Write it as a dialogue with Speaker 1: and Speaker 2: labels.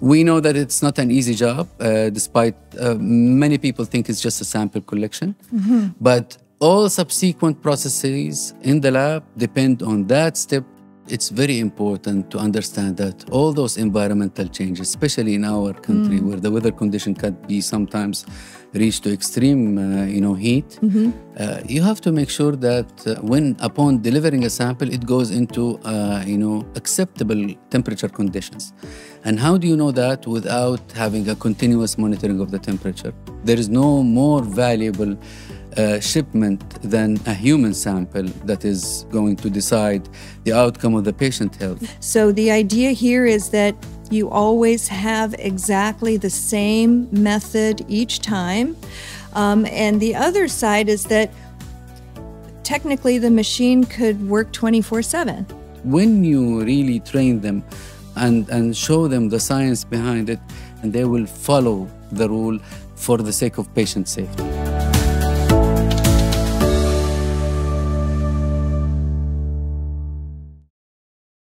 Speaker 1: We know that it's not an easy job, uh, despite uh, many people think it's just a sample collection. But all subsequent processes in the lab depend on that step. It's very important to understand that all those environmental changes, especially in our country where the weather condition can be sometimes reached to extreme, uh, you know, heat, uh, you have to make sure that uh, when upon delivering a sample, it goes into, uh, you know, acceptable temperature conditions. And how do you know that without having a continuous monitoring of the temperature? There is no more valuable uh, shipment than a human sample that is going to decide the outcome of the patient health.
Speaker 2: So the idea here is that you always have exactly the same method each time. Um, and the other side is that technically the machine could work 24 7.
Speaker 1: When you really train them and, and show them the science behind it, and they will follow the rule for the sake of patient safety.